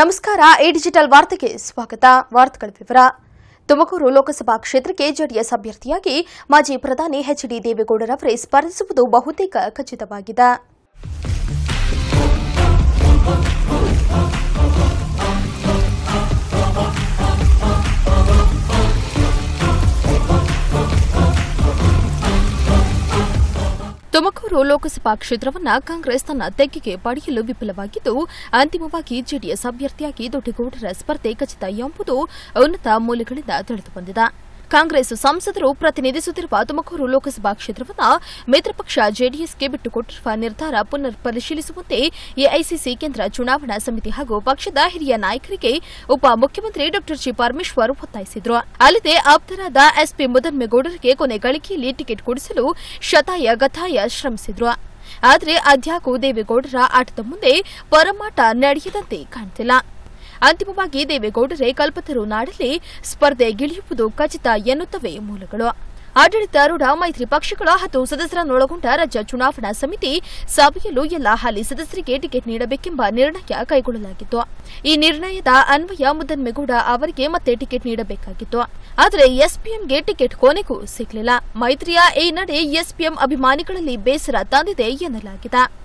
ನಮಸ್ಕಾರ A digital ವಾರ್ತೆಗೆ ಸ್ವಾಗತ. ವಾರ್ತೆಗಳ ವಿವರ. ತುಮಕೂರು ಲೋಕಸಭಾ ಕ್ಷೇತ್ರಕ್ಕೆ ಜೆಡಿಎಸ್ ಅಭ್ಯರ್ಥಿಯಾಗಿ ಮಾಜಿ ಪ್ರಧಾನಿ ಎಚ್ ಡಿ ದೇವೇಗೌಡರವರೇ ಸ್ಪರ್ಧಿಸುವುದು ಬಹುತೇಕ ಖಚಿತವಾಗಿದೆ. ತುಮಕೂರು ಲೋಕಸಭಾ ಕ್ಷೇತ್ರವನ್ನ ಕಾಂಗ್ರೆಸ್ ತನ್ನ ತೆಕ್ಕೆಗೆ ಪಡೆಯಲು ವಿಫಲವಾಗಿದ್ದು, ಅಂತಿಮವಾಗಿ ಜೆಡಿಎಸ್ ಅಭ್ಯರ್ಥಿಯಾಗಿ ದೊಡ್ಡಗೌಡರ ಸ್ಪರ್ಧೆ ಖಚಿತ ಎಂಬುದು ಉನ್ನತ ಮೂಲಗಳಿಂದ ತಿಳಿದುಬಂದಿದೆ. ಕಾಂಗ್ರೆಸ್ ಸಂಸದರು ಪ್ರತಿನಿಧಿಸುತ್ತಿರುವ ತುಮಕೂರು ಲೋಕಸಭಾ ಕ್ಷೇತ್ರವನ್ನು ಮಿತ್ರಪಕ್ಷ ಜೆಡಿಎಸ್ಗೆ ಬಿಟ್ಟುಕೊಟ್ಟಿರುವ ನಿರ್ಧಾರ ಪುನರ್ ಪರಿಶೀಲಿಸುವಂತೆ ಎಐಸಿಸಿ ಕೇಂದ್ರ ಚುನಾವಣಾ ಸಮಿತಿ ಹಾಗೂ ಪಕ್ಷದ ಹಿರಿಯ ನಾಯಕರಿಗೆ ಉಪಮುಖ್ಯಮಂತ್ರಿ ಡಾ ಜಿ ಪರಮೇಶ್ವರ್ ಒತ್ತಾಯಿಸಿದರು. ಅಲ್ಲದೆ ಆಪ್ತರಾದ ಎಸ್ಪಿ ಮುದನ್ಮೇಗೌಡರಿಗೆ ಕೊನೆ ಗಳಿಕೆಯಲ್ಲಿ ಟಿಕೆಟ್ ಕೊಡಿಸಲು ಶತಾಯ ಗತಾಯ ಶ್ರಮಿಸಿದ್ರು. ಆದರೆ ಅಧ್ಯಾಕು ದೇವೇಗೌಡರ ಆಟದ ಮುಂದೆ ಪರಮಾಟ ನಡೆಯದಂತೆ ಕಾಣ್ತಿಲ್ಲ. ಅಂತಿಮವಾಗಿ ದೇವೇಗೌಡರೇ ಕಲ್ಪತರು ನಾಡಲ್ಲಿ ಸ್ಪರ್ಧೆಗಿಳಿಯುವುದು ಖಚಿತ ಎನ್ನುತ್ತವೆ ಮೂಲಗಳು. ಆಡಳಿತಾರೂಢ ಮೈತ್ರಿ ಪಕ್ಷಗಳ ಹತ್ತು ಸದಸ್ಯರನ್ನೊಳಗೊಂಡ ರಾಜ್ಯ ಚುನಾವಣಾ ಸಮಿತಿ ಸಭೆಯಲ್ಲೂ ಎಲ್ಲ ಹಾಲಿ ಸದಸ್ಯರಿಗೆ ಟಿಕೆಟ್ ನೀಡಬೇಕೆಂಬ ನಿರ್ಣಯ ಕೈಗೊಳ್ಳಲಾಗಿತ್ತು. ಈ ನಿರ್ಣಯದ ಅನ್ವಯ ಮುದ್ದನ್ಮೇಗೌಡ ಅವರಿಗೆ ಮತ್ತೆ ಟಿಕೆಟ್ ನೀಡಬೇಕಾಗಿತ್ತು. ಆದರೆ ಎಸ್ಪಿಎಂಗೆ ಟಿಕೆಟ್ ಕೊನೆಗೂ ಸಿಗಲಿಲ್ಲ. ಮೈತ್ರಿಯ ಈ ನಡೆ ಎಸ್ಪಿಎಂ ಅಭಿಮಾನಿಗಳಲ್ಲಿ ಬೇಸರ ತಂದಿದೆ ಎನ್ನಲಾಗಿದೆ.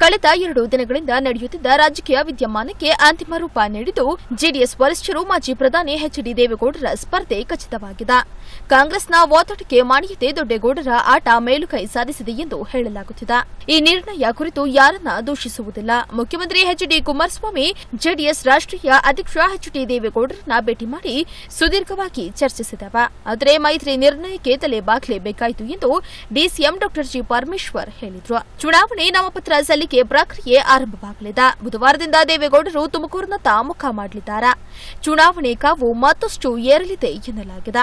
ಕಳೆದ ಎರಡು ದಿನಗಳಿಂದ ನಡೆಯುತ್ತಿದ್ದ ರಾಜಕೀಯ ವಿದ್ಯಮಾನಕ್ಕೆ ಅಂತಿಮ ರೂಪ ನೀಡಿದ್ದು ಜೆಡಿಎಸ್ ವರಿಷ್ಠರು ಮಾಜಿ ಪ್ರಧಾನಿ ಎಚ್ ಡಿ ದೇವೇಗೌಡರ ಸ್ಪರ್ಧೆ ಖಚಿತವಾಗಿದೆ. ಕಾಂಗ್ರೆಸ್ನ ವಾತೋಟಿಕೆ ಮಾಡಿಯದೆ ದೊಡ್ಡೇಗೌಡರ ಆಟ ಮೇಲುಕೈ ಸಾಧಿಸಿದೆ ಎಂದು ಹೇಳಲಾಗುತ್ತಿದೆ. ಈ ನಿರ್ಣಯ ಕುರಿತು ಯಾರನ್ನ ದೂಷಿಸುವುದಿಲ್ಲ. ಮುಖ್ಯಮಂತ್ರಿ ಎಚ್ ಡಿ ಕುಮಾರಸ್ವಾಮಿ, ಜೆಡಿಎಸ್ ರಾಷ್ಟ್ರೀಯ ಅಧ್ಯಕ್ಷ ಎಚ್ ಡಿ ದೇವೇಗೌಡರನ್ನ ಭೇಟಿ ಮಾಡಿ ಸುದೀರ್ಘವಾಗಿ ಚರ್ಚಿಸಿದವ. ಆದರೆ ಮೈತ್ರಿ ನಿರ್ಣಯಕ್ಕೆ ತಲೆ ಬಾಗಲೇಬೇಕಾಯಿತು ಎಂದು ಡಿಸಿಎಂ ಡಾ ಜಿ ಪರಮೇಶ್ವರ್ ಹೇಳಿದರು. ಚುನಾವಣೆ ನಾಮಪತ್ರ ಸಲ್ಲಿಕೆ ಪ್ರಕ್ರಿಯೆ ಆರಂಭವಾಗಲಿದೆ. ಬುಧವಾರದಿಂದ ದೇವೇಗೌಡರು ತುಮಕೂರಿನತ್ತ ಮುಖ ಮಾಡಲಿದ್ದಾರೆ. ಚುನಾವಣೆ ಕಾವು ಮತ್ತಷ್ಟು ಏರಲಿದೆ ಎನ್ನಲಾಗಿದೆ.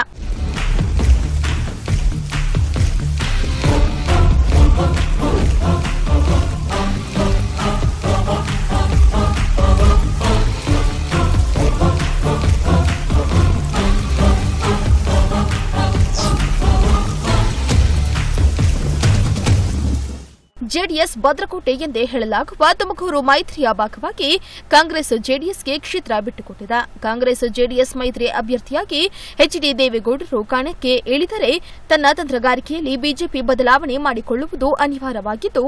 ಜೆಡಿಎಸ್ ಭದ್ರಕೋಟೆ ಎಂದೇ ಹೇಳಲಾಗುವ ತುಮಕೂರು ಮೈತ್ರಿಯ ಭಾಗವಾಗಿ ಕಾಂಗ್ರೆಸ್ ಜೆಡಿಎಸ್ಗೆ ಕ್ಷೇತ್ರ ಬಿಟ್ಟುಕೊಟ್ಟಿದೆ. ಕಾಂಗ್ರೆಸ್ ಜೆಡಿಎಸ್ ಮೈತ್ರಿ ಅಭ್ಯರ್ಥಿಯಾಗಿ ಎಚ್ ಡಿ ದೇವೇಗೌಡರು ಕಾಣಕ್ಕೆ ಇಳಿದರೆ ತನ್ನ ತಂತ್ರಗಾರಿಕೆಯಲ್ಲಿ ಬಿಜೆಪಿ ಬದಲಾವಣೆ ಮಾಡಿಕೊಳ್ಳುವುದು ಅನಿವಾರ್ಯವಾಗಿದ್ದು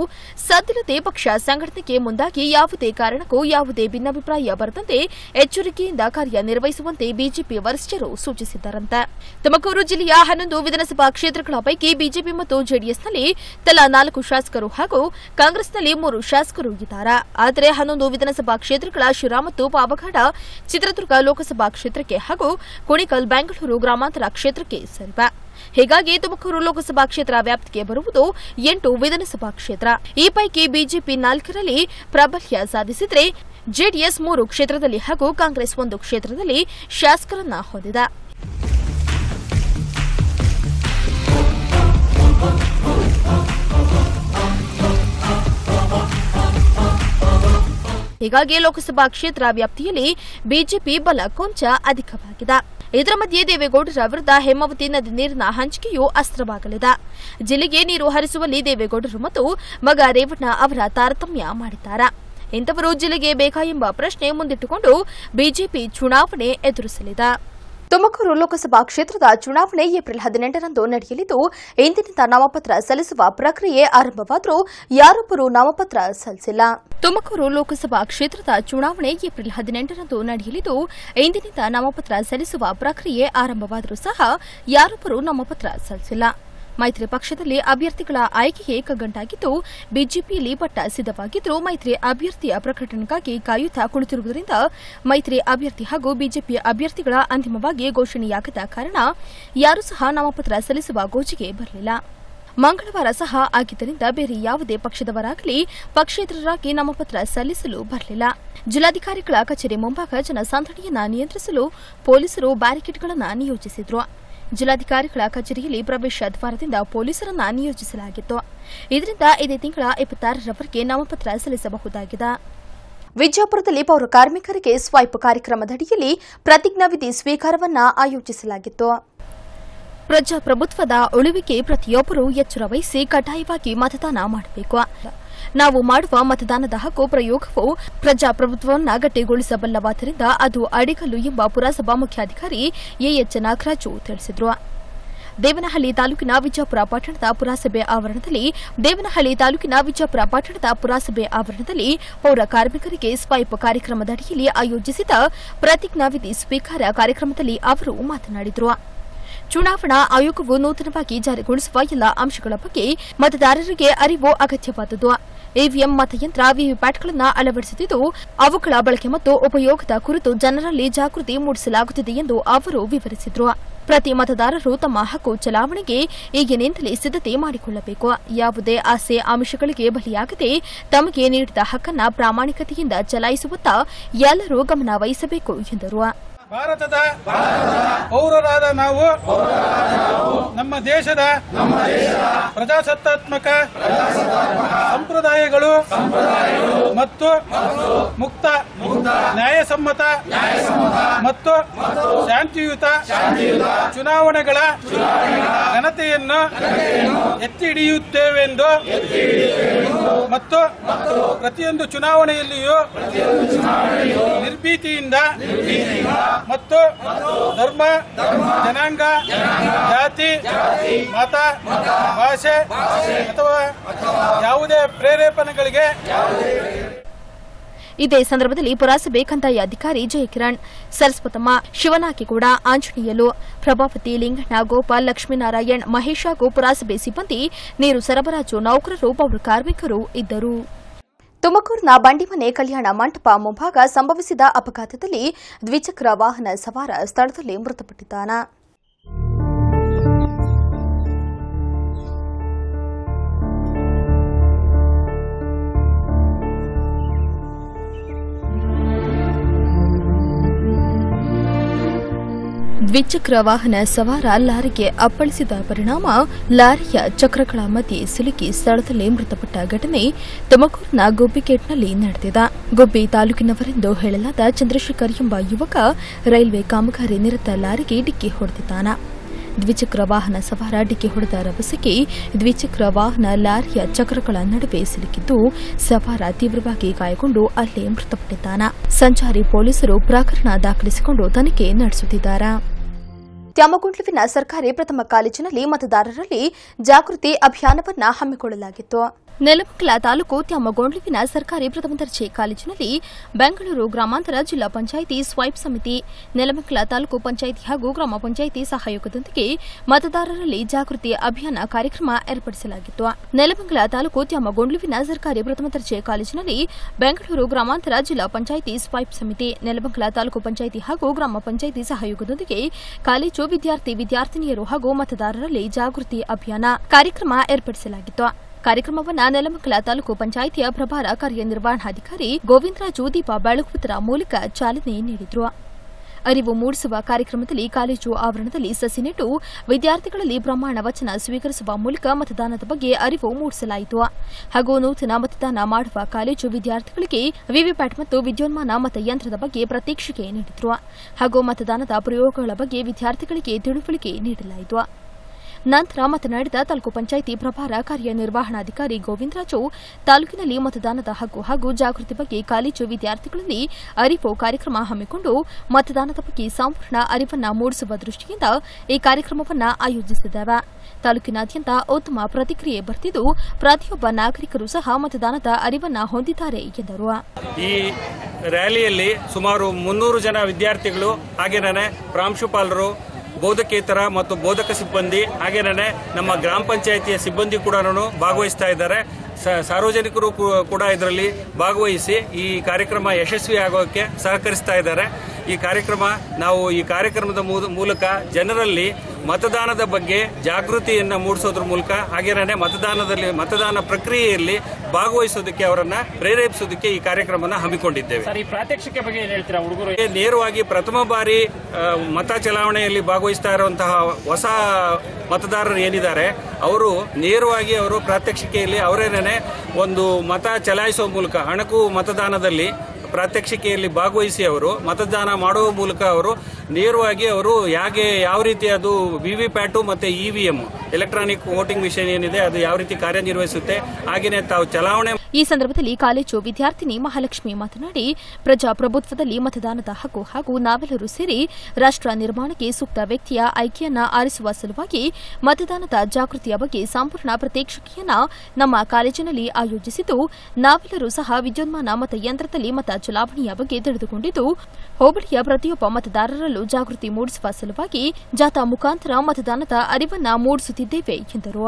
ಸದ್ಯದ ಪಕ್ಷ ಸಂಘಟನೆಗೆ ಮುಂದಾಗಿ ಯಾವುದೇ ಕಾರಣಕ್ಕೂ ಯಾವುದೇ ಭಿನ್ನಾಭಿಪ್ರಾಯ ಬರದಂತೆ ಎಚ್ಚರಿಕೆಯಿಂದ ಕಾರ್ಯನಿರ್ವಹಿಸುವಂತೆ ಬಿಜೆಪಿ ವರಿಷ್ಠರು ಸೂಚಿಸಿದ್ದಾರಂತೆ. ತುಮಕೂರು ಜಿಲ್ಲೆಯ ಹನ್ನೊಂದು ವಿಧಾನಸಭಾ ಕ್ಷೇತ್ರಗಳ ಪೈಕಿ ಬಿಜೆಪಿ ಮತ್ತು ಜೆಡಿಎಸ್ನಲ್ಲಿ ತಲಾ ನಾಲ್ಕು ಶಾಸಕರು ಕಾಂಗ್ರೆಸ್ನಲ್ಲಿ ಮೂರು ಶಾಸಕರು ಇದ್ದಾರೆ. ಆದರೆ ಹನ್ನೊಂದು ವಿಧಾನಸಭಾ ಕ್ಷೇತ್ರಗಳ ಶಿರಾ ಮತ್ತು ಪಾವಗಡ, ಚಿತ್ರದುರ್ಗ ಲೋಕಸಭಾ ಕ್ಷೇತ್ರಕ್ಕೆ ಹಾಗೂ ಕುಣಿಕಲ್ ಬೆಂಗಳೂರು ಗ್ರಾಮಾಂತರ ಕ್ಷೇತ್ರಕ್ಕೆ ಸೇರಿವೆ. ಹೀಗಾಗಿ ತುಮಕೂರು ಲೋಕಸಭಾ ಕ್ಷೇತ್ರ ವ್ಯಾಪ್ತಿಗೆ ಬರುವುದು ಎಂಟು ವಿಧಾನಸಭಾ ಕ್ಷೇತ್ರ. ಈ ಪೈಕಿ ಬಿಜೆಪಿ ನಾಲ್ಕರಲ್ಲಿ ಪ್ರಾಬಲ್ಯ ಸಾಧಿಸಿದರೆ ಜೆಡಿಎಸ್ ಮೂರು ಕ್ಷೇತ್ರದಲ್ಲಿ ಹಾಗೂ ಕಾಂಗ್ರೆಸ್ ಒಂದು ಕ್ಷೇತ್ರದಲ್ಲಿ ಶಾಸಕರನ್ನ ಹೊಂದಿದೆ. ಹೀಗಾಗಿ ಲೋಕಸಭಾ ಕ್ಷೇತ್ರ ವ್ಯಾಪ್ತಿಯಲ್ಲಿ ಬಿಜೆಪಿ ಬಲ ಕೊಂಚ ಅಧಿಕವಾಗಿದೆ. ಇದರ ಮಧ್ಯೆ ದೇವೇಗೌಡರ ವಿರುದ್ಧ ಹೇಮಾವತಿ ನದಿ ನೀರಿನ ಹಂಚಿಕೆಯೂ ಅಸ್ತ್ರವಾಗಲಿದೆ. ಜಿಲ್ಲೆಗೆ ನೀರು ಹರಿಸುವಲ್ಲಿ ದೇವೇಗೌಡರು ಮತ್ತು ಮಗ ರೇವಣ್ಣ ಅವರ ತಾರತಮ್ಯ ಮಾಡಿದ್ದಾರೆ. ಇಂಥವರು ಜಿಲ್ಲೆಗೆ ಬೇಕಾ ಎಂಬ ಪ್ರಶ್ನೆ ಮುಂದಿಟ್ಟುಕೊಂಡು ಬಿಜೆಪಿ ಚುನಾವಣೆ ಎದುರಿಸಲಿದೆ. ತುಮಕೂರು ಲೋಕಸಭಾ ಕ್ಷೇತ್ರದ ಚುನಾವಣೆ ಏಪ್ರಿಲ್ ಹದಿನೆಂಟರಂದು ನಡೆಯಲಿದ್ದು, ಇಂದಿನಿಂದ ನಾಮಪತ್ರ ಸಲ್ಲಿಸುವ ಪ್ರಕ್ರಿಯೆ ಆರಂಭವಾದರೂ ಯಾರೊಬ್ಬರೂ ನಾಮಪತ್ರ ಸಲ್ಲಿಸಿಲ್ಲ. ತುಮಕೂರು ಲೋಕಸಭಾ ಕ್ಷೇತ್ರದ ಚುನಾವಣೆ ಏಪ್ರಿಲ್ ಹದಿನೆಂಟರಂದು ನಡೆಯಲಿದ್ದು, ಇಂದಿನಿಂದ ನಾಮಪತ್ರ ಸಲ್ಲಿಸುವ ಪ್ರಕ್ರಿಯೆ ಆರಂಭವಾದರೂ ಸಹ ಯಾರೊಬ್ಬರೂ ನಾಮಪತ್ರ ಸಲ್ಲಿಸಿಲ್ಲ. ಮೈತ್ರಿ ಪಕ್ಷದಲ್ಲಿ ಅಭ್ಯರ್ಥಿಗಳ ಆಯ್ಕೆಗೆ ಕಗ್ಗಂಟಾಗಿದ್ದು ಬಿಜೆಪಿ ಲೀಪಟ್ಟ ಸಿದ್ದವಾಗಿದ್ದರೂ ಮೈತ್ರಿ ಅಭ್ಯರ್ಥಿಯ ಪ್ರಕಟಣೆಗಾಗಿ ಕಾಯುತ್ತಾ ಕುಳಿತಿರುವುದರಿಂದ ಮೈತ್ರಿ ಅಭ್ಯರ್ಥಿ ಹಾಗೂ ಬಿಜೆಪಿ ಅಭ್ಯರ್ಥಿಗಳ ಅಂತಿಮವಾಗಿ ಘೋಷಣೆಯಾಗದ ಕಾರಣ ಯಾರೂ ಸಹ ನಾಮಪತ್ರ ಸಲ್ಲಿಸುವ ಗೋಜಿಗೆ ಬರಲಿಲ್ಲ. ಮಂಗಳವಾರ ಸಹ ಆಗಿದ್ದರಿಂದ ಬೇರೆ ಯಾವುದೇ ಪಕ್ಷದವರಾಗಲಿ ಪಕ್ಷೇತರರಾಗಿ ನಾಮಪತ್ರ ಸಲ್ಲಿಸಲು ಬರಲಿಲ್ಲ. ಜಿಲ್ಲಾಧಿಕಾರಿಗಳ ಕಚೇರಿ ಮುಂಭಾಗ ಜನಸಂದಣಿಯನ್ನ ನಿಯಂತ್ರಿಸಲು ಪೊಲೀಸರು ಬ್ಯಾರಿಕೇಡ್ಗಳನ್ನು ನಿಯೋಜಿಸಿದ್ರು. ಜಿಲ್ಲಾಧಿಕಾರಿಗಳ ಕಚೇರಿಯಲ್ಲಿ ಪ್ರವೇಶ ದ್ವಾರದಿಂದ ಪೊಲೀಸರನ್ನು ನಿಯೋಜಿಸಲಾಗಿತ್ತು. ಇದರಿಂದ ಇದೇ ತಿಂಗಳ ಇಪ್ಪತ್ತಾರರವರೆಗೆ ನಾಮಪತ್ರ ಸಲ್ಲಿಸಬಹುದಾಗಿದೆ. ವಿಜಯಪುರದಲ್ಲಿ ಪೌರ ಕಾರ್ಮಿಕರಿಗೆ ಸ್ವೈಪ್ ಕಾರ್ಯಕ್ರಮದಡಿಯಲ್ಲಿ ಪ್ರತಿಜ್ಞಾವಿಧಿ ಸ್ವೀಕಾರವನ್ನ ಆಯೋಜಿಸಲಾಗಿತ್ತು. ಪ್ರಜಾಪ್ರಭುತ್ವದ ಉಳಿವಿಗೆ ಪ್ರತಿಯೊಬ್ಬರೂ ಎಚ್ಚರ ವಹಿಸಿ ಕಡ್ಡಾಯವಾಗಿ ಮತದಾನ ಮಾಡಬೇಕು. ನಾವು ಮಾಡುವ ಮತದಾನದ ಹಕ್ಕು ಪ್ರಯೋಗವು ಪ್ರಜಾಪ್ರಭುತ್ವವನ್ನು ಗಟ್ಟಿಗೊಳಿಸಬಲ್ಲವಾದ್ದರಿಂದ ಅದು ಅಡಿಗಲ್ಲು ಎಂಬ ಪುರಸಭಾ ಮುಖ್ಯಾಧಿಕಾರಿ ಎಎಚ್ ನಾಗರಾಜು ತಿಳಿಸಿದರು. ದೇವನಹಳ್ಳಿ ತಾಲೂಕಿನ ವಿಜಯಪುರ ಪಟ್ಟಣದ ಪುರಸಭೆ ಆವರಣದಲ್ಲಿ ದೇವನಹಳ್ಳಿ ತಾಲೂಕಿನ ವಿಜಯಪುರ ಪಟ್ಟಣದ ಪುರಸಭೆ ಆವರಣದಲ್ಲಿ ಪೌರ ಕಾರ್ಮಿಕರಿಗೆ ಸ್ವೈಪ್ ಕಾರ್ಯಕ್ರಮದಡಿಯಲ್ಲಿ ಆಯೋಜಿಸಿದ ಪ್ರತಿಜ್ಞಾವಿಧಿ ಸ್ವೀಕಾರ ಕಾರ್ಯಕ್ರಮದಲ್ಲಿ ಅವರು ಮಾತನಾಡಿದರು. ಚುನಾವಣಾ ಆಯೋಗವು ನೂತನವಾಗಿ ಜಾರಿಗೊಳಿಸುವ ಎಲ್ಲ ಅಂಶಗಳ ಬಗ್ಗೆ ಮತದಾರರಿಗೆ ಅರಿವು ಅಗತ್ಯವಾದುದು ಇವಿಎಂ ಮತಯಂತ್ರ ವಿವಿಪ್ಯಾಟ್ಗಳನ್ನು ಅಳವಡಿಸುತ್ತಿದ್ದು ಅವುಗಳ ಬಳಕೆ ಮತ್ತು ಉಪಯೋಗದ ಕುರಿತು ಜನರಲ್ಲಿ ಜಾಗೃತಿ ಮೂಡಿಸಲಾಗುತ್ತಿದೆ ಎಂದು ಅವರು ವಿವರಿಸಿದರು. ಪ್ರತಿ ಮತದಾರರು ತಮ್ಮ ಹಕ್ಕು ಚಲಾವಣೆಗೆ ಈಗಿನಿಂದಲೇ ಸಿದ್ಧತೆ ಮಾಡಿಕೊಳ್ಳಬೇಕು. ಯಾವುದೇ ಆಸೆ ಆಮಿಷಗಳಿಗೆ ಬಲಿಯಾಗದೆ ತಮಗೆ ನೀಡಿದ ಹಕ್ಕನ್ನು ಪ್ರಾಮಾಣಿಕತೆಯಿಂದ ಚಲಾಯಿಸುವತ್ತ ಎಲ್ಲರೂ ಗಮನ ವಹಿಸಬೇಕು ಎಂದರು. ಭಾರತದ ಪೌರರಾದ ನಾವು ನಮ್ಮ ದೇಶದ ಪ್ರಜಾಸತ್ತಾತ್ಮಕ ಸಂಪ್ರದಾಯಗಳು ಮತ್ತು ಮುಕ್ತ ನ್ಯಾಯಸಮ್ಮತ ಮತ್ತು ಶಾಂತಿಯುತ ಚುನಾವಣೆಗಳ ಘನತೆಯನ್ನು ಎತ್ತಿ ಹಿಡಿಯುತ್ತೇವೆಂದು ಮತ್ತು ಪ್ರತಿಯೊಂದು ಚುನಾವಣೆಯಲ್ಲಿಯೂ ನಿರ್ಭೀತಿಯಿಂದ ಮತ್ತು ಧರ್ಮ, ಜನಾಂಗ, ಜಾತಿ, ಮತ, ಭಾಷೆ ಅಥವಾ ಯಾವುದೇ ಪ್ರೇರೇಪಣೆಗಳಿಗೆ ಇದೇ ಸಂದರ್ಭದಲ್ಲಿ ಪುರಸಭೆ ಕಂದಾಯ ಅಧಿಕಾರಿ ಜಯಕಿರಣ್ ಸರಸ್ವತಮ್ಮ, ಶಿವನಾಕಿಗೌಡ, ಆಂಜನೇಯಲು ಪ್ರಭಾವತಿ ಲಿಂಗಣ್ಣ, ಗೋಪಾಲ್ ಲಕ್ಷ್ಮೀನಾರಾಯಣ್, ಮಹೇಶ್ ಹಾಗೂ ಪುರಸಭೆ ಸಿಬ್ಬಂದಿ, ನೀರು ಸರಬರಾಜು ನೌಕರರು, ಪೌರ ಕಾರ್ಮಿಕರು ಇದ್ದರು. ತುಮಕೂರಿನ ಬಂಡಿಮನೆ ಕಲ್ಯಾಣ ಮಂಟಪ ಮುಂಭಾಗ ಸಂಭವಿಸಿದ ಅಪಘಾತದಲ್ಲಿ ದ್ವಿಚಕ್ರ ವಾಹನ ಸವಾರ ಸ್ಥಳದಲ್ಲಿ ಮೃತಪಟ್ಟಿದ್ದಾನೆ. ದ್ವಿಚಕ್ರ ವಾಹನ ಸವಾರ ಲಾರಿಗೆ ಅಪ್ಪಳಿಸಿದ ಪರಿಣಾಮ ಲಾರಿಯ ಚಕ್ರಗಳ ಮಧ್ಯೆ ಸಿಲುಕಿ ಸ್ಥಳದಲ್ಲೇ ಮೃತಪಟ್ಟ ಘಟನೆ ತುಮಕೂರಿನ ಗುಬ್ಬಿಗೇಟ್ನಲ್ಲಿ ನಡೆದಿದೆ. ಗುಬ್ಬಿ ತಾಲೂಕಿನವರೆಂದು ಹೇಳಲಾದ ಚಂದ್ರಶೇಖರ್ ಎಂಬ ಯುವಕ ರೈಲ್ವೆ ಕಾಮಗಾರಿ ನಿರತ ಲಾರಿಗೆ ಡಿಕ್ಕಿ ಹೊಡೆದಿದ್ದಾನೆ. ದ್ವಿಚಕ್ರ ವಾಹನ ಸವಾರ ಡಿಕ್ಕಿ ಹೊಡೆದ ರಭಸಕ್ಕೆ ದ್ವಿಚಕ್ರ ವಾಹನ ಲಾರಿಯ ಚಕ್ರಗಳ ನಡುವೆ ಸಿಲುಕಿದ್ದು, ಸವಾರ ತೀವ್ರವಾಗಿ ಗಾಯಗೊಂಡು ಅಲ್ಲೇ ಮೃತಪಟ್ಟಿದ್ದಾನೆ. ಸಂಚಾರಿ ಪೊಲೀಸರು ಪ್ರಕರಣ ದಾಖಲಿಸಿಕೊಂಡು ತನಿಖೆ ನಡೆಸುತ್ತಿದ್ದಾರೆ. ತ್ಯಾಮಗುಂಡ್ಲುವಿನ ಸರ್ಕಾರಿ ಪ್ರಥಮ ಕಾಲೇಜಿನಲ್ಲಿ ಮತದಾರರಲ್ಲಿ ಜಾಗೃತಿ ಅಭಿಯಾನವನ್ನು ಹಮ್ಮಿಕೊಳ್ಳಲಾಗಿತ್ತು. ನೆಲಮಂಗಲ ತಾಲೂಕು ತ್ಯಾಮಗೊಂಡ್ಲುವಿನ ಸರ್ಕಾರಿ ಪ್ರಥಮ ದರ್ಜೆ ಕಾಲೇಜಿನಲ್ಲಿ ಬೆಂಗಳೂರು ಗ್ರಾಮಾಂತರ ಜಿಲ್ಲಾ ಪಂಚಾಯಿತಿ ಸ್ವೈಪ್ ಸಮಿತಿ, ನೆಲಮಂಗಲ ತಾಲೂಕು ಪಂಚಾಯಿತಿ ಹಾಗೂ ಗ್ರಾಮ ಪಂಚಾಯಿತಿ ಸಹಯೋಗದೊಂದಿಗೆ ಮತದಾರರಲ್ಲಿ ಜಾಗೃತಿ ಅಭಿಯಾನ ಕಾರ್ಯಕ್ರಮ ಏರ್ಪಡಿಸಲಾಗಿತ್ತು. ನೆಲಮಂಗಲ ತಾಲೂಕು ತ್ಯಾಮಗೊಂಡ್ಲುವಿನ ಸರ್ಕಾರಿ ಪ್ರಥಮ ದರ್ಜೆ ಕಾಲೇಜಿನಲ್ಲಿ ಬೆಂಗಳೂರು ಗ್ರಾಮಾಂತರ ಜಿಲ್ಲಾ ಪಂಚಾಯಿತಿ ಸ್ವೈಪ್ ಸಮಿತಿ, ನೆಲಮಂಗಲ ತಾಲೂಕು ಪಂಚಾಯಿತಿ ಹಾಗೂ ಗ್ರಾಮ ಪಂಚಾಯಿತಿ ಸಹಯೋಗದೊಂದಿಗೆ ಕಾಲೇಜು ವಿದ್ಯಾರ್ಥಿ, ವಿದ್ಯಾರ್ಥಿನಿಯರು ಹಾಗೂ ಮತದಾರರಲ್ಲಿ ಜಾಗೃತಿ ಅಭಿಯಾನ ಕಾರ್ಯಕ್ರಮ ಏರ್ಪಡಿಸಲಾಗಿತ್ತು. ಕಾರ್ಯಕ್ರಮವನ್ನು ನೆಲಮಕ್ಕಲ ತಾಲೂಕು ಪಂಚಾಯಿತಿಯ ಪ್ರಭಾರ ಕಾರ್ಯನಿರ್ವಹಣಾಧಿಕಾರಿ ಗೋವಿಂದರಾಜು ದೀಪ ಬೆಳಗುವುದರ ಮೂಲಕ ಚಾಲನೆ ನೀಡಿದರು. ಅರಿವು ಮೂಡಿಸುವ ಕಾರ್ಯಕ್ರಮದಲ್ಲಿ ಕಾಲೇಜು ಆವರಣದಲ್ಲಿ ಸಸಿ ನೆಟ್ಟು ವಿದ್ಯಾರ್ಥಿಗಳಲ್ಲಿ ಪ್ರಮಾಣ ವಚನ ಸ್ವೀಕರಿಸುವ ಮೂಲಕ ಮತದಾನದ ಬಗ್ಗೆ ಅರಿವು ಮೂಡಿಸಲಾಯಿತು. ಹಾಗೂ ನೂತನ ಮತದಾನ ಮಾಡುವ ಕಾಲೇಜು ವಿದ್ಯಾರ್ಥಿಗಳಿಗೆ ವಿವಿಪ್ಯಾಟ್ ಮತ್ತು ವಿದ್ಯುನ್ಮಾನ ಮತಯಂತ್ರದ ಬಗ್ಗೆ ಪ್ರತೀಕ್ಷಿಕೆ ನೀಡಿದರು. ಹಾಗೂ ಮತದಾನದ ಪ್ರಯೋಗಗಳ ಬಗ್ಗೆ ವಿದ್ಯಾರ್ಥಿಗಳಿಗೆ ತಿಳುವಳಿಕೆ ನೀಡಲಾಯಿತು. ನಂತರ ಮಾತನಾಡಿದ ತಾಲೂಕು ಪಂಚಾಯಿತಿ ಪ್ರಭಾರ ಕಾರ್ಯನಿರ್ವಹಣಾಧಿಕಾರಿ ಗೋವಿಂದರಾಜು ತಾಲೂಕಿನಲ್ಲಿ ಮತದಾನದ ಹಕ್ಕು ಹಾಗೂ ಜಾಗೃತಿ ಬಗ್ಗೆ ಕಾಲೇಜು ವಿದ್ಯಾರ್ಥಿಗಳಲ್ಲಿ ಅರಿವು ಕಾರ್ಯಕ್ರಮ ಹಮ್ಮಿಕೊಂಡು ಮತದಾನದ ಬಗ್ಗೆ ಸಂಪೂರ್ಣ ಅರಿವನ್ನು ಮೂಡಿಸುವ ದೃಷ್ಟಿಯಿಂದ ಈ ಕಾರ್ಯಕ್ರಮವನ್ನು ಆಯೋಜಿಸಿದ್ದೇವೆ. ತಾಲೂಕಿನಾದ್ಯಂತ ಉತ್ತಮ ಪ್ರತಿಕ್ರಿಯೆ ಬರ್ತಿದ್ದು ಪ್ರತಿಯೊಬ್ಬ ನಾಗರಿಕರು ಸಹ ಮತದಾನದ ಅರಿವನ್ನು ಹೊಂದಿದ್ದಾರೆ ಎಂದರು. ಈ ರ್ಯಾಲಿಯಲ್ಲಿ ಸುಮಾರು ಮುನ್ನೂರು ಜನ ವಿದ್ಯಾರ್ಥಿಗಳು ಹಾಗೆ ಪ್ರಾಂಶುಪಾಲರು ಬೋಧಕೇತರ ಮತ್ತು ಬೋಧಕ ಸಿಬ್ಬಂದಿ ಹಾಗೇನೇ ನಮ್ಮ ಗ್ರಾಮ ಪಂಚಾಯಿತಿಯ ಸಿಬ್ಬಂದಿ ಕೂಡ ಭಾಗವಹಿಸ್ತಾ ಇದ್ದಾರೆ. ಸಾರ್ವಜನಿಕರು ಕೂಡ ಇದರಲ್ಲಿ ಭಾಗವಹಿಸಿ ಈ ಕಾರ್ಯಕ್ರಮ ಯಶಸ್ವಿ ಆಗೋಕ್ಕೆ ಸಹಕರಿಸ್ತಾ ಇದ್ದಾರೆ. ಈ ಕಾರ್ಯಕ್ರಮ ನಾವು ಈ ಕಾರ್ಯಕ್ರಮದ ಮೂಲಕ ಜನರಲ್ಲಿ ಮತದಾನದ ಬಗ್ಗೆ ಜಾಗೃತಿಯನ್ನು ಮೂಡಿಸೋದ್ರ ಮೂಲಕ ಹಾಗೇನೇ ಮತದಾನದಲ್ಲಿ ಮತದಾನ ಪ್ರಕ್ರಿಯೆಯಲ್ಲಿ ಭಾಗವಹಿಸೋದಕ್ಕೆ ಅವರನ್ನ ಪ್ರೇರೇಪಿಸೋದಕ್ಕೆ ಈ ಕಾರ್ಯಕ್ರಮನ ಹಮ್ಮಿಕೊಂಡಿದ್ದೇವೆ. ಪ್ರಾತ್ಯಕ್ಷಿಕೆ ಬಗ್ಗೆ ಏನ್ ಹೇಳ್ತೀರಾ ಹುಡುಗರು? ನೇರವಾಗಿ ಪ್ರಥಮ ಬಾರಿ ಮತ ಚಲಾವಣೆಯಲ್ಲಿ ಭಾಗವಹಿಸ್ತಾ ಇರುವಂತಹ ಹೊಸ ಮತದಾರರು ಏನಿದ್ದಾರೆ, ಅವರು ನೇರವಾಗಿ ಅವರು ಪ್ರಾತ್ಯಕ್ಷಿಕೆಯಲ್ಲಿ ಅವರೇನೇ ಒಂದು ಮತ ಚಲಾಯಿಸುವ ಮೂಲಕ ಹಣಕು ಮತದಾನದಲ್ಲಿ ಪ್ರಾತ್ಯಕ್ಷಿಕೆಯಲ್ಲಿ ಭಾಗವಹಿಸಿ ಅವರು, ಮತದಾನ ಮಾಡುವ ಮೂಲಕ ಅವರು ನೇರವಾಗಿ ಅವರು ಹೇಗೆ, ಯಾವ ರೀತಿ ಅದು ವಿ ವಿ ಪ್ಯಾಟು ಮತ್ತು E V M, electronic voting machine ಏನಿದೆ, ಅದು ಯಾವ ರೀತಿ ಕಾರ್ಯನಿರ್ವಹಿಸುತ್ತೆ, ಹಾಗೆಯೇ ತಾವು ಚಲಾವಣೆ ಈ ಸಂದರ್ಭದಲ್ಲಿ ಕಾಲೇಜು ವಿದ್ಯಾರ್ಥಿನಿ ಮಹಾಲಕ್ಷ್ಮಿ ಮಾತನಾಡಿ, ಪ್ರಜಾಪ್ರಭುತ್ವದಲ್ಲಿ ಮತದಾನದ ಹಕ್ಕು ಹಾಗೂ ನಾವೆಲ್ಲರೂ ಸೇರಿ ರಾಷ್ಟ ನಿರ್ಮಾಣಕ್ಕೆ ಸೂಕ್ತ ವ್ಯಕ್ತಿಯ ಆಯ್ಕೆಯನ್ನ ಆರಿಸುವ ಸಲುವಾಗಿ ಮತದಾನದ ಜಾಗೃತಿಯ ಬಗ್ಗೆ ಸಂಪೂರ್ಣ ಪ್ರತ್ಯೇಕ್ಷತೆಯನ್ನ ನಮ್ಮ ಕಾಲೇಜಿನಲ್ಲಿ ಆಯೋಜಿಸಿದ್ದು, ನಾವೆಲ್ಲರೂ ಸಹ ವಿದ್ಯುನ್ಮಾನ ಮತಯಂತ್ರದಲ್ಲಿ ಮತ ಚಲಾವಣೆಯ ಬಗ್ಗೆ ತಿಳಿದುಕೊಂಡಿದ್ದು, ಹೋಬಳಿಯ ಪ್ರತಿಯೊಬ್ಬ ಮತದಾರರಲ್ಲೂ ಜಾಗೃತಿ ಮೂಡಿಸುವ ಸಲುವಾಗಿ ಜಾಥಾ ಮುಖಾಂತರ ಮತದಾನದ ಅರಿವನ್ನ ಮೂಡಿಸುತ್ತಿದ್ದೇವೆ, ಎಂದರು.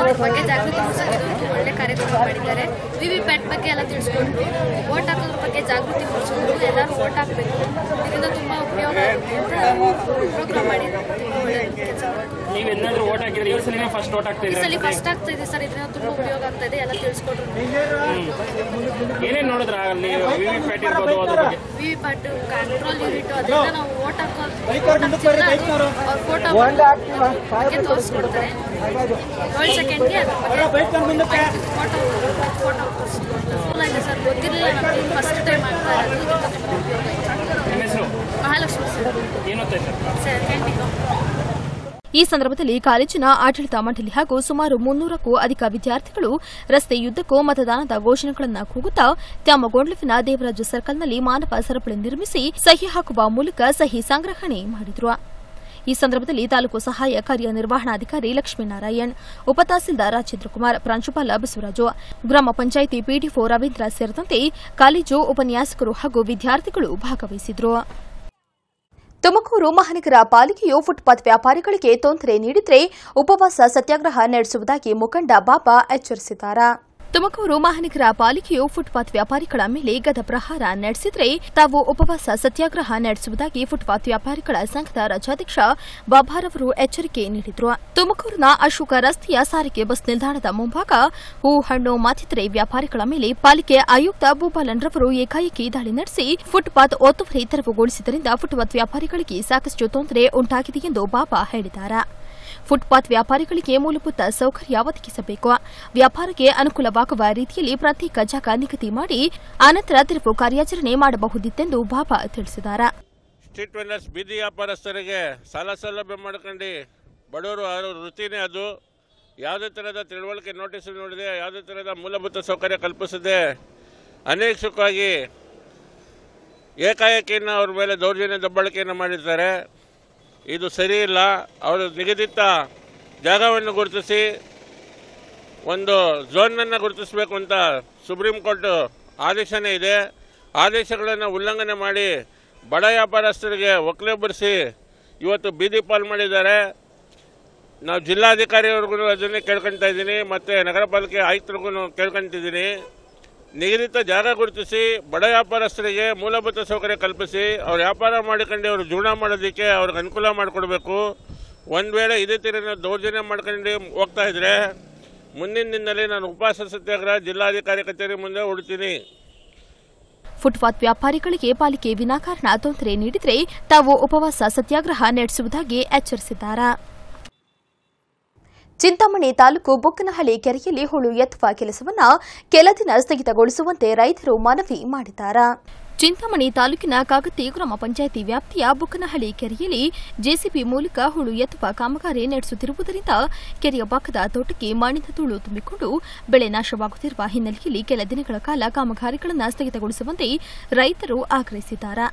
ಅದ್ರ ಬಗ್ಗೆ ಜಾಗೃತಿ ಮೂಡಿಸೋಕೆ ಇದೊಂದು ಒಳ್ಳೆ ಕಾರ್ಯಕ್ರಮ ಮಾಡಿದ್ದಾರೆ. ವಿ ವಿ ಪ್ಯಾಟ್ ಬಗ್ಗೆ ಎಲ್ಲ ತಿಳಿಸ್ಕೊಂಡು, ವೋಟ್ ಹಾಕೋದ್ರ ಬಗ್ಗೆ ಜಾಗೃತಿ ಮೂಡಿಸೋದು ಎಲ್ಲರೂ ವೋಟ್ ಹಾಕಬೇಕು. ಇದರಿಂದ ತುಂಬ ಉಪಯೋಗ ಪ್ರೋಗ್ರಾಮ್ ಮಾಡಿ ತುಂಬ ಒಳ್ಳೆ ಕೆಲಸ ಮಾಡಿದ್ರು ನೀವು ಎಲ್ಲಾದ್ರೂ ಓಟ್ ಹಾಕಿದ್ರೆ ಈ ಸಲ ಫಸ್ಟ್ ಓಟ್ ಸಲ ಫಸ್ಟ್ ಆಗ್ತಾ ಇದೆ ಸರ್ ಇದರಿಂದ ತುಂಬಾ ಉಪಯೋಗ ಆಗ್ತಾ ಇದೆ ಎಲ್ಲ ತಿಳಿಸ್ಕೊಡ್ರು ಏನೇನ್ ನೋಡಿದ್ರ ಅಲ್ಲಿ ವಿವಿ ಪ್ಯಾಟ್ ಇರ್ಬೋದು ಅದ್ರ ಬಗ್ಗೆ? ವಿವಿ ಪ್ಯಾಟ್ ಕಂಟ್ರೋಲ್ ಯೂನಿಟ್ ಅದರಿಂದ ನಾವು ಓಟ್ ಹಾಕೋ vote ಹಾಕ್ತಿದ್ರೆ ಅದು ಅವ್ರ ಫೋಟೋ ತೋರಿಸ್ಕೊಡ್ತಾರೆ. ಏಳು ಸೆಕೆಂಡ್ಗೆ ಫೋಟೋ ಫೋಟೋ ತೋರಿಸ್ಕೊಡ್ತಾರೆ. ಸರ್ ಗೊತ್ತಿರಲಿಲ್ಲ ನಮಗೆ ಫಸ್ಟ್ ಟೈಮ್ ಆಗ್ತಾ ಇರೋದು ಮಹಾಲಕ್ಷ್ಮಿ ಸರ್. ಏನು ಸರ್ ಕ್ಯಾಂಟೀನ್ ಈ ಸಂದರ್ಭದಲ್ಲಿ ಕಾಲೇಜಿನ ಆಡಳಿತ ಮಂಡಳಿ ಹಾಗೂ ಸುಮಾರು ಮುನ್ನೂರಕ್ಕೂ ಅಧಿಕ ವಿದ್ಯಾರ್ಥಿಗಳು ರಸ್ತೆಯುದ್ದಕ್ಕೂ ಮತದಾನದ ಘೋಷಣೆಗಳನ್ನು ಕೂಗುತ್ತಾ ತ್ಯಾಮಗೊಂಡ್ಲುವಿನ ದೇವರಾಜ ಸರ್ಕಲ್ನಲ್ಲಿ ಮಾನವ ಸರಪಳಿ ನಿರ್ಮಿಸಿ ಸಹಿ ಹಾಕುವ ಮೂಲಕ ಸಹಿ ಸಂಗ್ರಹಣೆ ಮಾಡಿದರು. ಈ ಸಂದರ್ಭದಲ್ಲಿ ತಾಲೂಕು ಸಹಾಯ ಕಾರ್ಯನಿರ್ವಹಣಾಧಿಕಾರಿ ಲಕ್ಷ್ಮೀನಾರಾಯಣ್, ಉಪತಹಸೀಲ್ದಾರ್ ರಾಜೇಂದ್ರಕುಮಾರ್, ಪ್ರಾಂಶುಪಾಲ ಬಸವರಾಜು, ಗ್ರಾಮ ಪಂಚಾಯಿತಿ ಪಿಡಿಒ ರವೀಂದ್ರ ಸೇರಿದಂತೆ ಕಾಲೇಜು ಉಪನ್ಯಾಸಕರು ಹಾಗೂ ವಿದ್ಯಾರ್ಥಿಗಳು ಭಾಗವಹಿಸಿದ್ರು. ತುಮಕೂರು ಮಹಾನಗರ ಪಾಲಿಕೆಯು ಫುಟ್ಪಾತ್ ವ್ಯಾಪಾರಿಗಳಿಗೆ ತೊಂದರೆ ನೀಡಿದರೆ ಉಪವಾಸ ಸತ್ಯಾಗ್ರಹ ನಡೆಸುವುದಾಗಿ ಮುಖಂಡ ಬಾಬಾ ಎಚ್ಚರಿಸಿದ್ದಾರೆ. ತುಮಕೂರು ಮಹಾನಗರ ಪಾಲಿಕೆಯು ಫುಟ್ಪಾತ್ ವ್ಯಾಪಾರಿಗಳ ಮೇಲೆ ಗದ ಪ್ರಹಾರ ನಡೆಸಿದರೆ ತಾವು ಉಪವಾಸ ಸತ್ಯಾಗ್ರಹ ನಡೆಸುವುದಾಗಿ ಫುಟ್ಪಾತ್ ವ್ಯಾಪಾರಿಗಳ ಸಂಘದ ರಾಜ್ಯಾಧ್ಯಕ್ಷ ಬಾಬಾರವರು ಎಚ್ಚರಿಕೆ ನೀಡಿದರು. ತುಮಕೂರಿನ ಅಶೋಕ ರಸ್ತೆಯ ಸಾರಿಗೆ ಬಸ್ ನಿಲ್ದಾಣದ ಮುಂಭಾಗ ಹೂ ಹಣ್ಣು ಮತ್ತಿತರೆ ವ್ಯಾಪಾರಿಗಳ ಮೇಲೆ ಪಾಲಿಕೆ ಆಯುಕ್ತ ಭೂಪಾಲನ್ ರವರು ಏಕಾಏಕಿ ದಾಳಿ ನಡೆಸಿ ಫುಟ್ಪಾತ್ ಒತ್ತುವರಿ ತೆರವುಗೊಳಿಸಿದ್ದರಿಂದ ಫುಟ್ಪಾತ್ ವ್ಯಾಪಾರಿಗಳಿಗೆ ಸಾಕಷ್ಟು ತೊಂದರೆ ಉಂಟಾಗಿದೆ ಎಂದು ಬಾಬಾ ಹೇಳಿದ್ದಾರೆ. ಫುಟ್ಪಾತ್ ವ್ಯಾಪಾರಿಗಳಿಗೆ ಮೂಲಭೂತ ಸೌಕರ್ಯ ಒದಗಿಸಬೇಕು. ವ್ಯಾಪಾರಕ್ಕೆ ಅನುಕೂಲವಾಗುವ ರೀತಿಯಲ್ಲಿ ಪ್ರತ್ಯೇಕ ಜಾಗ ನಿಗದಿ ಮಾಡಿ ಅನಂತರ ತೆರವು ಕಾರ್ಯಾಚರಣೆ ಮಾಡಬಹುದಿತ್ತೆಂದು ಬಾಬಾ ತಿಳಿಸಿದ್ದಾರೆ. ಸ್ಟ್ರೀಟ್ ವೆಂಡರ್ಸ್ ಬೀದಿ ವ್ಯಾಪಾರಸ್ಥರಿಗೆ ಸಾಲ ಸೌಲಭ್ಯ ಮಾಡ್ಕೊಂಡು. ಬಡವರು ಅವರ ವೃತ್ತಿನೇ ಅದು. ಯಾವುದೇ ಥರದ ತಿಳುವಳಿಕೆ ನೋಟಿಸ್ ನೋಡಿದೆ, ಯಾವುದೇ ಥರದ ಮೂಲಭೂತ ಸೌಕರ್ಯ ಕಲ್ಪಿಸದೆ ಅನೈಚ್ಛಿಕವಾಗಿ ಏಕಾಏಕಿನ ಅವ್ರ ಮೇಲೆ ದೌರ್ಜನ್ಯ ದಬ್ಬಾಳಿಕೆಯನ್ನು ಮಾಡಿರ್ತಾರೆ. ಇದು ಸರಿ ಇಲ್ಲ. ಅವರು ನಿಗದಿತ ಜಾಗವನ್ನು ಗುರುತಿಸಿ ಒಂದು ಝೋನನ್ನು ಗುರುತಿಸಬೇಕು ಅಂತ ಸುಪ್ರೀಂ ಕೋರ್ಟ್ ಆದೇಶನೇ ಇದೆ. ಆದೇಶಗಳನ್ನು ಉಲ್ಲಂಘನೆ ಮಾಡಿ ಬಡ ವ್ಯಾಪಾರಸ್ಥರಿಗೆ ಒಕ್ಕಲೆಬ್ಬರಿಸಿ ಇವತ್ತು ಬೀದಿ ಪಾಲ್ ಮಾಡಿದ್ದಾರೆ. ನಾವು ಜಿಲ್ಲಾಧಿಕಾರಿಯವ್ರಿಗೂ ಅದನ್ನೇ ಕೇಳ್ಕೊತಾ ಇದ್ದೀನಿ. ಮತ್ತು ನಗರ ಪಾಲಿಕೆ ಆಯುಕ್ತರಿಗೂ ಕೇಳ್ಕೊಂತಿದ್ದೀನಿ. ನಿಗದಿತ ಜಾಗ ಗುರುತಿಸಿ, ಬಡ ವ್ಯಾಪಾರಸ್ಥರಿಗೆ ಮೂಲಭೂತ ಸೌಕರ್ಯ ಕಲ್ಪಿಸಿ, ಅವ್ರು ವ್ಯಾಪಾರ ಮಾಡಿಕೊಂಡು ಅವರು ಜೀವನ ಮಾಡೋದಕ್ಕೆ ಅವ್ರಿಗೆ ಅನುಕೂಲ ಮಾಡಿಕೊಡ್ಬೇಕು. ಒಂದು ವೇಳೆ ಇದೇ ತೀರಿನ ದೌರ್ಜನ್ಯ ಮಾಡ್ಕೊಂಡು ಹೋಗ್ತಾ ಇದ್ರೆ, ಮುಂದಿನ ದಿನದಲ್ಲಿ ನಾನು ಉಪವಾಸ ಸತ್ಯಾಗ್ರಹ ಜಿಲ್ಲಾಧಿಕಾರಿ ಕಚೇರಿ ಮುಂದೆ ಹುಡುತೀನಿ ಫುಟ್ಪಾತ್ ವ್ಯಾಪಾರಿಗಳಿಗೆ ಪಾಲಿಕೆ ವಿನಾಕಾರಣ ತೊಂದರೆ ನೀಡಿದರೆ ತಾವು ಉಪವಾಸ ಸತ್ಯಾಗ್ರಹ ನಡೆಸುವುದಾಗಿ ಎಚ್ಚರಿಸಿದ್ದಾರೆ. ಚಿಂತಾಮಣಿ ತಾಲೂಕು ಬೊಕ್ಕನಹಳ್ಳಿ ಕೆರೆಯಲ್ಲಿ ಹುಳು ಎತ್ತುವ ಕೆಲಸವನ್ನ ಕೆಲ ದಿನ ಸ್ಥಗಿತಗೊಳಿಸುವಂತೆ ರೈತರು ಮನವಿ ಮಾಡಿದ್ದಾರೆ. ಚಿಂತಾಮಣಿ ತಾಲೂಕಿನ ಕಾಗತಿ ಗ್ರಾಮ ಪಂಚಾಯಿತಿ ವ್ಯಾಪ್ತಿಯ ಬುಕ್ಕನಹಳ್ಳಿ ಕೆರೆಯಲ್ಲಿ ಜೆಸಿಬಿ ಮೂಲಕ ಹುಳು ಎತ್ತುವ ಕಾಮಗಾರಿ ನಡೆಸುತ್ತಿರುವುದರಿಂದ ಕೆರೆಯ ಪಕ್ಕದ ತೋಟಕ್ಕೆ ಮಣ್ಣಿನ ಧೂಳು ತುಂಬಿಕೊಂಡು ಬೆಳೆ ನಾಶವಾಗುತ್ತಿರುವ ಹಿನ್ನೆಲೆಯಲ್ಲಿ ಕೆಲ ದಿನಗಳ ಕಾಲ ಕಾಮಗಾರಿಗಳನ್ನು ಸ್ಥಗಿತಗೊಳಿಸುವಂತೆ ರೈತರು ಆಗ್ರಹಿಸಿದ್ದಾರೆ.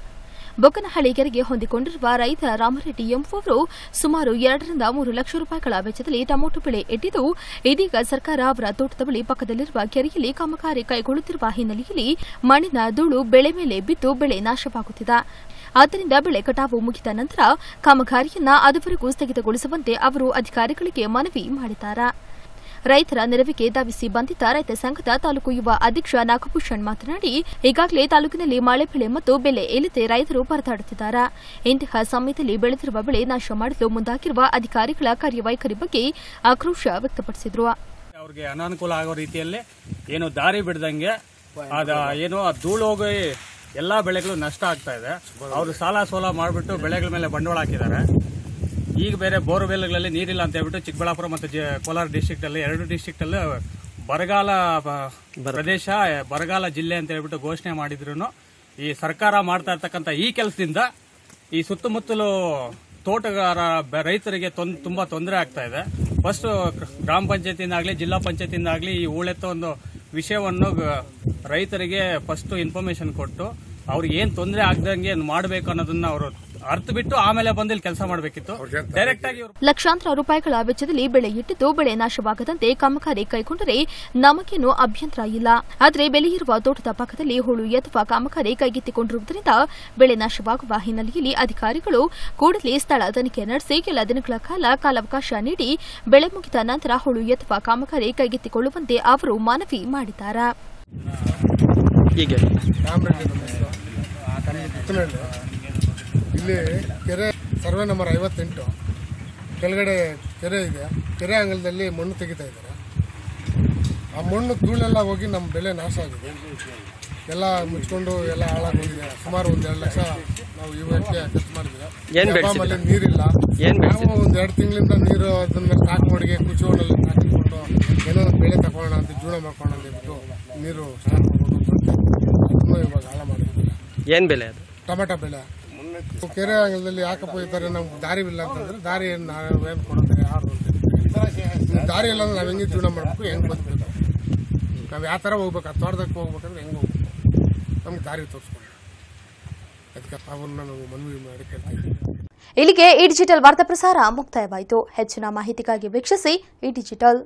ಬೊಕ್ಕನಹಳ್ಳಿ ಕೆರೆಗೆ ಹೊಂದಿಕೊಂಡಿರುವ ರೈತ ರಾಮರೆಡ್ಡಿ ಎಂಬುವವರು ಸುಮಾರು ಎರಡರಿಂದ ಮೂರು ಲಕ್ಷ ರೂಪಾಯಿಗಳ ವೆಚ್ಚದಲ್ಲಿ ಟೊಮೊಟೊ ಬೆಳೆ ಇಟ್ಟಿದ್ದು, ಇದೀಗ ಸರ್ಕಾರ ಅವರ ತೋಟದ ಬಳಿ ಪಕ್ಕದಲ್ಲಿರುವ ಕೆರೆಯಲ್ಲಿ ಕಾಮಗಾರಿ ಕೈಗೊಳ್ಳುತ್ತಿರುವ ಹಿನ್ನೆಲೆಯಲ್ಲಿ ಮಣ್ಣಿನ ಧೂಳು ಬೆಳೆ ಮೇಲೆ ಬಿದ್ದು ಬೆಳೆ ನಾಶವಾಗುತ್ತಿದೆ. ಆದ್ದರಿಂದ ಬೆಳೆ ಕಟಾವು ಮುಗಿದ ನಂತರ ಕಾಮಗಾರಿಯನ್ನು ಅದುವರೆಗೂ ಸ್ಥಗಿತಗೊಳಿಸುವಂತೆ ಅವರು ಅಧಿಕಾರಿಗಳಿಗೆ ಮನವಿ ಮಾಡಿದ್ದಾರೆ. ರೈತರ ನೆರವಿಗೆ ಧಾವಿಸಿ ಬಂದಿದ್ದ ರೈತ ಸಂಘದ ತಾಲೂಕು ಯುವ ಅಧ್ಯಕ್ಷ ನಾಗಭೂಷಣ್ ಮಾತನಾಡಿ, ಈಗಾಗಲೇ ತಾಲೂಕಿನಲ್ಲಿ ಮಳೆ ಬೆಳೆ ಮತ್ತು ಬೆಲೆ ಇಲ್ಲದೆ ರೈತರು ಪರದಾಡುತ್ತಿದ್ದಾರೆ. ಇಂತಹ ಸಮಯದಲ್ಲಿ ಬೆಳೆದಿರುವ ಬೆಳೆ ನಾಶ ಮಾಡಲು ಮುಂದಾಗಿರುವ ಅಧಿಕಾರಿಗಳ ಕಾರ್ಯವೈಖರಿ ಬಗ್ಗೆ ಆಕ್ರೋಶ ವ್ಯಕ್ತಪಡಿಸಿದರು. ಅವ್ರಿಗೆ ಅನಾನುಕೂಲ ಆಗೋ ರೀತಿಯಲ್ಲಿ ಏನು ದಾರಿ ಬಿಡದಂಗೆ ಏನು ಧೂಳು ಹೋಗಿ ಎಲ್ಲಾ ಬೆಳೆಗಳು ನಷ್ಟ ಆಗ್ತಾ ಇದೆ. ಅವರು ಸಾಲ ಸೋಲ ಮಾಡಿಬಿಟ್ಟು ಬೆಳೆಗಳ ಮೇಲೆ ಬಂಡವಾಳ ಹಾಕಿದ್ದಾರೆ. ಈಗ ಬೇರೆ ಬೋರ್ವೆಲ್ಗಳಲ್ಲಿ ನೀರಿಲ್ಲ ಅಂತ ಹೇಳ್ಬಿಟ್ಟು ಚಿಕ್ಕಬಳ್ಳಾಪುರ ಮತ್ತು ಜ- ಕೋಲಾರ ಡಿಸ್ಟ್ರಿಕ್ಟ್ ಅಲ್ಲಿ ಎರಡು ಡಿಸ್ಟ್ರಿಕ್ಟ್ ಅಲ್ಲಿ ಬರಗಾಲ ಪ್ರದೇಶ ಬರಗಾಲ ಜಿಲ್ಲೆ ಅಂತ ಹೇಳ್ಬಿಟ್ಟು ಘೋಷಣೆ ಮಾಡಿದ್ರು ಈ ಸರ್ಕಾರ ಮಾಡ್ತಾ ಇರ್ತಕ್ಕಂಥ ಈ ಕೆಲಸದಿಂದ ಈ ಸುತ್ತಮುತ್ತಲು ತೋಟಗಾರ ರೈತರಿಗೆ ತೊಂದ್- ತುಂಬಾ ತೊಂದರೆ ಆಗ್ತಾ ಇದೆ. ಫಸ್ಟ್ ಗ್ರಾಮ ಪಂಚಾಯತಿಂದಾಗ್ಲಿ ಜಿಲ್ಲಾ ಪಂಚಾಯತಿಂದಾಗ್ಲಿ ಈ ಹೂಳೆತ್ತ ಒಂದು ವಿಷಯವನ್ನು ರೈತರಿಗೆ ಫಸ್ಟ್ ಇನ್ಫಾರ್ಮೇಶನ್ ಕೊಟ್ಟು ಅವ್ರಿಗೆ ಏನು ತೊಂದರೆ ಆಗ್ದಂಗೆ ಮಾಡಬೇಕು ಅನ್ನೋದನ್ನ ಅವರು ಅರ್ಥ ಬಿಟ್ಟು ಆಮೇಲೆ ಬಂದು ಇಲ್ಲಿ ಕೆಲಸ ಮಾಡಬೇಕಿತ್ತು. ಡೈರೆಕ್ಟ್ ಆಗಿ ಲಕ್ಷಾಂತರ ರೂಪಾಯಿಗಳ ವೆಚ್ಚದಲ್ಲಿ ಬೆಳೆ ಇಟ್ಟಿದ್ದು ಬೆಳೆ ನಾಶವಾಗದಂತೆ ಕಾಮಗಾರಿ ಕೈಗೊಂಡರೆ ನಮಗೇನು ಅಭ್ಯಂತರ ಇಲ್ಲ. ಆದರೆ ಬೆಲೆ ಇರುವ ತೋಟದ ಪಕ್ಕದಲ್ಲಿ ಹುಳು ಎತ್ತುವ ಕಾಮಗಾರಿ ಕೈಗೆತ್ತಿಕೊಂಡಿರುವುದರಿಂದ ಬೆಳೆ ನಾಶವಾಗುವ ಹಿನ್ನೆಲೆಯಲ್ಲಿ ಅಧಿಕಾರಿಗಳು ಕೂಡಲೇ ಸ್ಥಳ ತನಿಖೆ ನಡೆಸಿ ಕೆಲ ದಿನಗಳ ಕಾಲ ಕಾಲಾವಕಾಶ ನೀಡಿ ಬೆಳೆ ಮುಗಿದ ನಂತರ ಹುಳು ಎತ್ತುವ ಕಾಮಗಾರಿ ಕೈಗೆತ್ತಿಕೊಳ್ಳುವಂತೆ ಅವರು ಮನವಿ ಮಾಡಿದ್ದಾರೆ. ಇಲ್ಲಿ ಕೆರೆ ಸರ್ವೆ ನಂಬರ್ ಐವತ್ತೆಂಟು. ಕೆಳಗಡೆ ಕೆರೆ ಇದೆ. ಕೆರೆ ಅಂಗಲದಲ್ಲಿ ಮಣ್ಣು ತೆಗಿತಾ ಇದ್ದಾರೆ. ಆ ಮಣ್ಣು ಧೂಳೆಲ್ಲ ಹೋಗಿ ನಮ್ಮ ಬೆಳೆ ನಾಶ ಆಗಿದೆ. ಎಲ್ಲ ಮುಚ್ಕೊಂಡು ಎಲ್ಲ ಹಾಳಾಗೋಗಿದೆ. ಸುಮಾರು ಒಂದು ಎರಡು ಲಕ್ಷ ನಾವು ಇವಕ್ಕೆ ಖರ್ಚು ಮಾಡಿದ್ದೀವಿ. ನೀರಿಲ್ಲ. ನಾವು ಒಂದು ಎರಡು ತಿಂಗಳಿಂದ ನೀರು ಅದನ್ನ ಸ್ಟಾಕ್ ಮಾಡಿ ಕುಚೋನಲ್ಲಿ ಹಾಕಿಕೊಂಡು ಏನೋ ಬೆಳೆ ತಗೊಳ್ಳೋಣ ಅಂತ ಜೀವನ ಮಾಡ್ಕೊಳ್ಳೋಣ ಅಂತ ಹೇಳ್ಬಿಟ್ಟು ನೀರು ಸ್ಟಾರ್ಟ್ ಮಾಡ್ಕೊಂಡು ಇವಾಗ ಹಾಳು ಮಾಡಿದ್ದೀವಿ. ಏನು ಬೆಲೆ ಅದು? ಟೊಮೆಟೊ ಬೆಳೆ. ಕೆರೆ ಅಂಗಲದಲ್ಲಿ ಯಾಕಪ್ಪ ಇದ್ದಾರೆ ನಮ್ಗೆ ದಾರಿ ಇಲ್ಲ ಅಂತಂದ್ರೆ ದಾರಿ ಏನು ನಾವೇನು ಕೊಡ್ತಾರೆ ಯಾರು ದಾರಿ ಇಲ್ಲ ಅಂದ್ರೆ ನಾವು ಹೆಂಗೆ ಜೀವನ ಮಾಡಬೇಕು, ಹೆಂಗೆ ಬದುಕಬೇಕು? ನಾವು ಯಾವ ಥರ ಹೋಗ್ಬೇಕು, ಆ ತೋಟದಕ್ಕೆ ಹೋಗ್ಬೇಕಂದ್ರೆ ಹೆಂಗೆ ಹೋಗ್ಬೇಕು? ನಮ್ಗೆ ದಾರಿ ತೋರಿಸ್ಕೊಂಡು. ಅದಕ್ಕೆ ನಾವು ಮನವಿ ಮಾಡಿ ಕೇಳ್ತೀವಿ ಇಲ್ಲಿಗೆ ಈ ಡಿಜಿಟಲ್ ವಾರ್ತಾ ಪ್ರಸಾರ ಮುಕ್ತಾಯವಾಯಿತು. ಹೆಚ್ಚಿನ ಮಾಹಿತಿಗಾಗಿ ವೀಕ್ಷಿಸಿ ಈ ಡಿಜಿಟಲ್